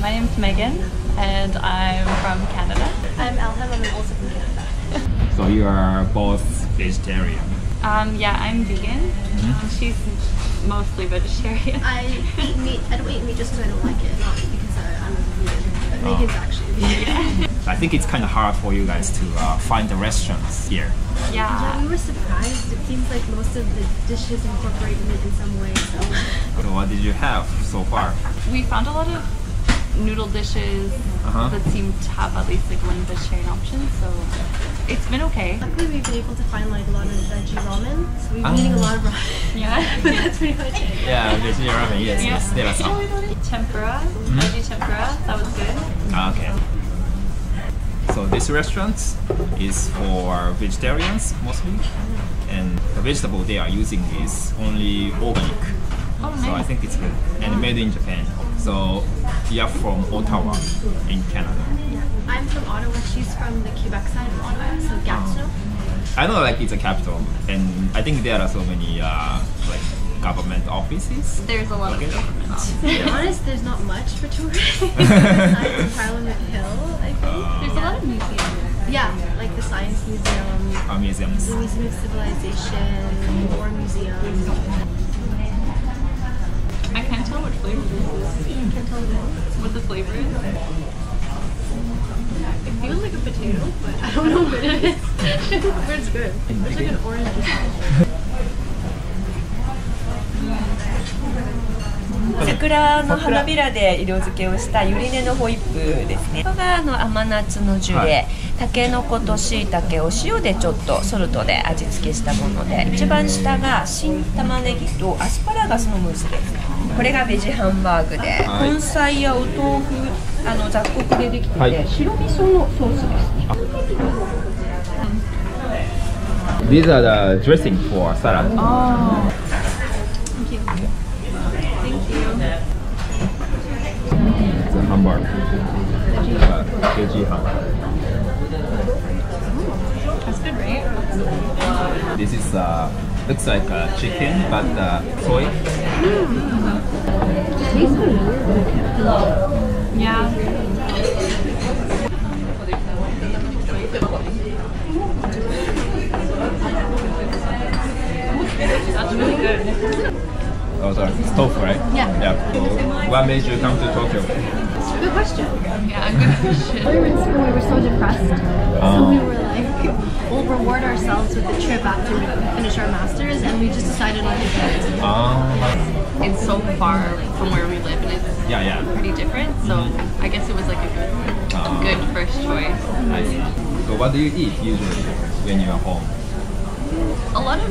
my name's Megan and I'm from Canada. I'm Elham, and I'm also from Canada. So you are both vegetarian. Um, yeah, I'm vegan. She's mostly vegetarian. I eat meat, I don't eat meat just because I don't like it, not because I, I'm a vegan. But Megan's actually vegan. I think it's kind of hard for you guys to uh, find the restaurants here. Yeah, Yeah. we were surprised. It seems like most of the dishes incorporate meat in some way. So So what did you have so far? We found a lot of noodle dishes Uh-huh. that seem to have at least like one vegetarian option, so it's been okay. luckily we've been able to find like a lot of veggie ramen. So we've been eating a lot of ramen. Yeah. but that's pretty much it. Yeah, vegetarian ramen. Yes, Yeah. yes. There are some. tempura, veggie tempura, that was good. Ah, Okay. So this restaurant is for vegetarians mostly, and the vegetable they are using is only organic. Oh, So I think it's good and made in Japan. So you are from Ottawa in Canada. I'm from Ottawa. She's from the Quebec side of Ottawa, so Gatineau. I know like it's a capital, and I think there are so many uh, like government offices. There's a lot of Okay. government To be honest, there's not much for tourists besides Parliament Hill, I think. There's a lot of museums. Yeah, like the Science Museum, Uh, museums. the Museum of Civilization, War Museum. I what flavor this is. Tell What the flavor is. It feels like a potato, but I don't know what it is. but it's good. It's like an orange. 桜の花びらで色付けをしたゆり根のホイップですね。ここがあの甘夏のジュレ、はい。たけのことしいたけを塩でちょっとソルトで味付けしたもので一番下が新玉ねぎとアスパラガスのムースです。これがベジハンバーグで、はい。根菜やお豆腐あの雑穀でできてて、はい。白味噌のソースですね。These are the dressing for salad. Oh. It's a hamburger. Uh, veggie hamburger. That's good, right? This is uh, looks like a chicken, but uh, soy. Yeah. That's really good. Oh, sorry, it's tofu, right? Yeah. Yeah. So, what made you come to Tokyo? Good question. Yeah, good question. When we were in school, we were so depressed. Ah. So Oh. we were like, we'll reward ourselves with a trip after we finish our masters, and we just decided on Japan. Ah. Um, It's so far like, from where we live, and it's yeah, yeah. pretty different. So mm-hmm. I guess it was like a good, Oh. good first choice. I see. So, what do you eat usually when you are home? A lot of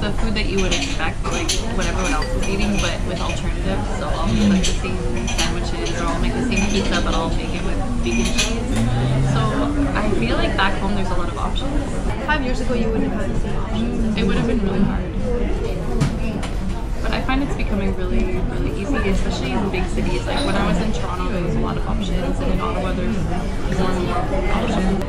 the food that you would expect, like what everyone else is eating, but with alternatives. So I'll make like the same sandwiches, or I'll make the same pizza, but I'll make it with vegan cheese. So I feel like back home there's a lot of options. Five years ago, you wouldn't have had the same options. It would have been really hard. It's becoming really, really easy, especially in big cities. Like when I was in Toronto, there was a lot of options, and in Ottawa, there's more and more options.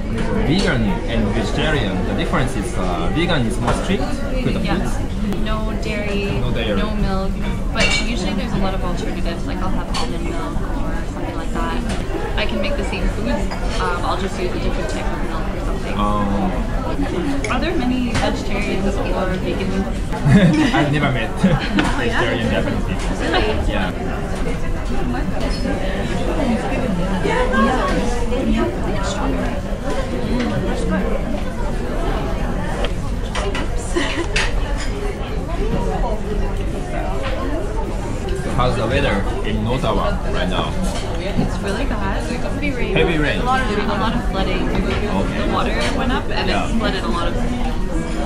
Vegan and vegetarian, the difference is uh, vegan is more strict with the Yeah. foods. No dairy, No dairy. no milk. But usually there's a lot of alternatives. Like I'll have almond milk or something like that. I can make the same foods. Um, I'll just use a different type of milk. Um, Are there many vegetarians or vegans? I've never met vegetarian Japanese people. Really? Yeah. How's the weather in Ottawa right now? It's really bad. It's pretty rain. Heavy rain. A lot of a lot of flooding. Okay. The water went up and Yeah. it flooded a lot of.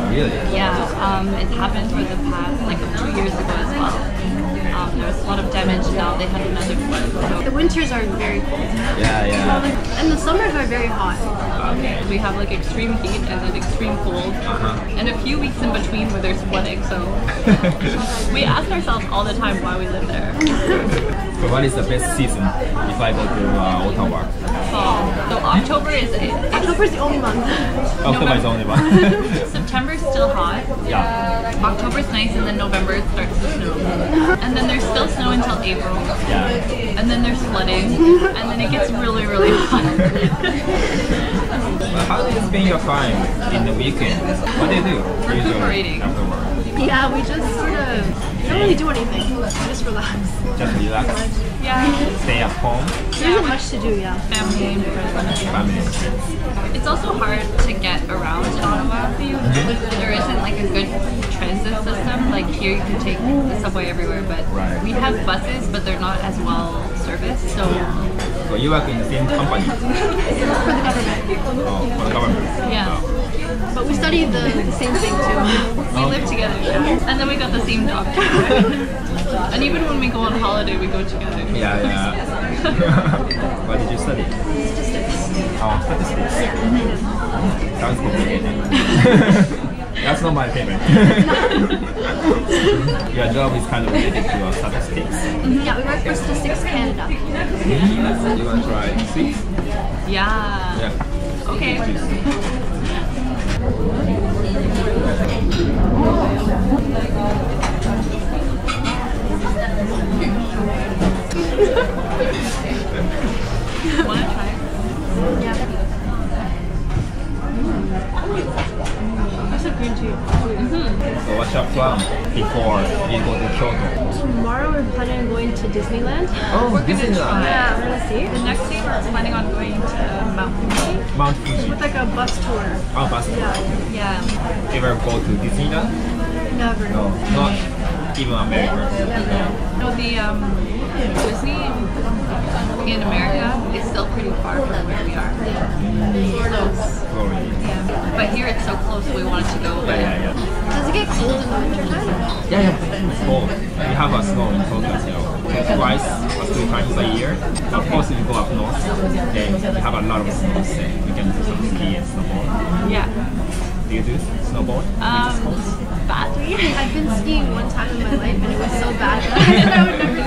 Really? Yeah, um, it happened for the past like two years ago as well. Um, there was a lot of damage. Now they had another flood. The winters are very cold. Yeah, yeah. And the summers are very hot. Okay. We have like extreme heat and then extreme cold, Uh-huh. and a few weeks in between where there's flooding. So we ask ourselves all the time why we live there. So what is the best season if I go to uh, Ottawa? Fall. So October is it. October's the only month. October is the only one. is still hot. yeah. October is nice, and then November starts to snow. And then then there's still snow until April, Yeah. and then there's flooding, and then it gets really, really hot. How do you spend your time in the weekend? What do you do? usually Recuperating. After work? Yeah, we just sort of we don't really do anything. We just relax. Just relax, yeah, home, There isn't much to do, yeah. family family. It's also hard to get around in Ottawa. Mm-hmm. There isn't like a good transit system. Like here, you can take the subway everywhere, but Right. we have buses, but they're not as well serviced. So So you work in the same company For the government. oh, for the government? Yeah. Oh. But we study the same thing too. we oh. live together, and then we got the same job. and even when we go on holiday, we go together. Yeah, yeah. What did you study? Statistics. Oh, statistics. Yeah. Sounds complicated. That's not my favorite. Your job is kind of related to uh, statistics. Yeah, we work for Statistics Canada. You want to try six? Yeah. Yeah. Okay. Wanna Disneyland. Oh, We're gonna try. Yeah, we're gonna see. The next day we're planning on going to Mount Fuji. Mount Fuji. With like a bus tour. Oh, bus. Yeah. Yeah. Ever go to Disneyland? Never. No, not even America. No, the um, Disney in America is still pretty far from where we are. So, Florida. yeah. But here it's so close, we wanted to go. But Yeah, yeah, yeah. Does it get cold in the winter time? Yeah, yeah. It's cold. We have a snow in Tokyo well. Twice or three times a year. Of course, if you go up north, then we have a lot of snow. So we can do some ski and snowboard. yeah. Do you do snowboard? Um, badly. I've been skiing one time in my life and it was so bad that I would never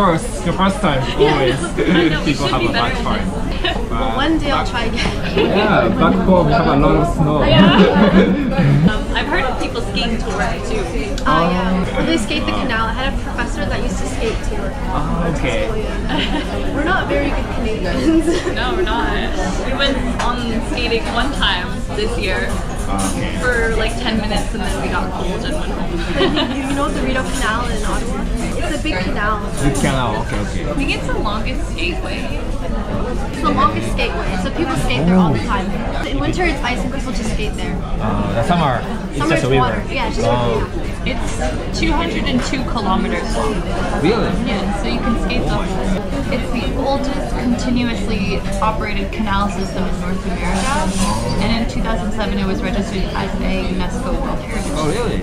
course. The first time, always know, we people have be a bad time. But One day I'll try again. Yeah, back home we have a lot of snow. Um, I've heard of people skiing to work too. Oh yeah. Well, they skate the canal. I had a professor that used to skate to work. Oh, okay. We're not very good Canadians. No, we're not. We went on skating one time this year Okay. for like 10 minutes and then we got cold and went home. you know the Rideau Canal in Ottawa? It's a big canal. You can now. Okay, okay. I think it's the longest skateway. It's the longest skateway, so people skate there all the time. In winter it's ice and people just skate there. Uh, the summer, it's Summer just it's a river. water. Yeah, it's just Oh, river. It's 202 kilometers long. really? Yeah, so you can skate the whole. It's the oldest continuously operated canal system in North America, and in 2007 it was registered as a UNESCO World Heritage. Oh, really?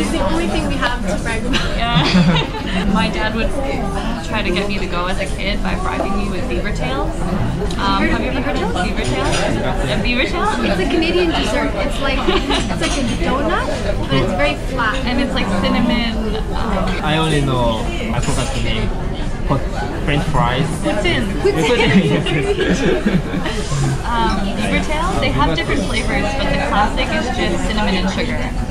It's the only thing we have to brag about. Yeah. My dad would try to get me to go as a kid by bribing me with beaver tails. Um, have you ever heard of beaver beaver tails? A beaver tail? It's a Canadian dessert. It's like it's like a donut, but it's very flat. and it's like cinnamon. Um, I only know, I forgot the name. Hot French fries. poutine. Yes, yes. Um, beaver tail. They have different flavors, but the classic is just cinnamon and sugar.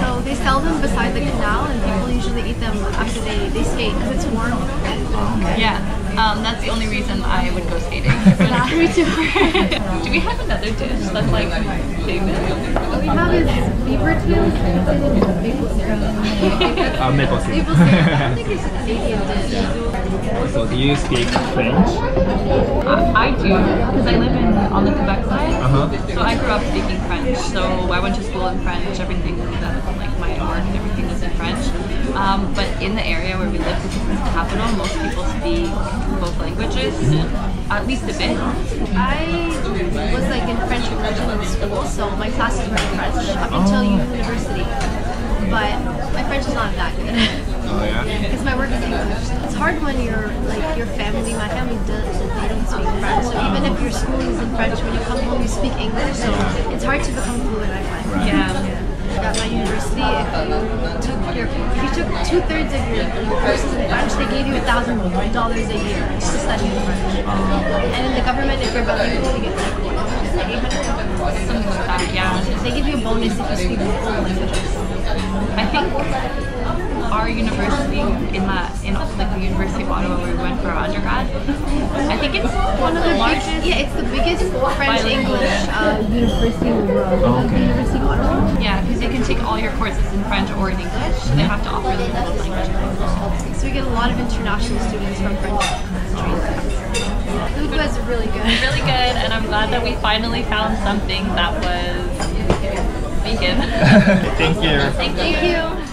So they sell them beside the canal, and people usually eat them after they, they skate because it's warm. Yeah. Um, that's the only reason I would go skating. Yeah, me too. Do we have another dish that's like famous? What we have is beaver tails maple syrup. uh, maple syrup. Maple syrup. I don't think it's a Canadian dish. so do you speak French? I, I do because I live in on the Quebec side. Uh-huh. So I grew up speaking French. So I went to school in French. Everything that like my work and everything was in French. Um, but in the area where we live, because it's the capital, most people speak both languages, at least a bit. I was like in French immersion in school, so my classes were in French up until oh. university. But my French is not that good. Oh, yeah? Because my work is English. It's hard when you're like your family. My family does they don't speak French. So even if your school is in French, when you come home you speak English. So it's hard to become fluent. I find. Yeah. At my university, took your if you took two thirds of your courses in French, they gave you a thousand dollars a year to study in French. And in the government, if you're bilingual, you get like eight hundred dollars. Something like that, yeah. They give you a bonus if you speak multiple languages. I think our university in that in like the University of Ottawa where we went for our undergrad, I think it's one of the largest. Yeah, it's the biggest French English uh, university in the world. Okay. The University of Ottawa. Yeah, because they can take all your courses in French or in English. They have to offer them both languages. So we get a lot of international students from French countries. Food was really good. Really good, and I'm glad that we finally found something that was vegan. Thank you. Thank Thank you.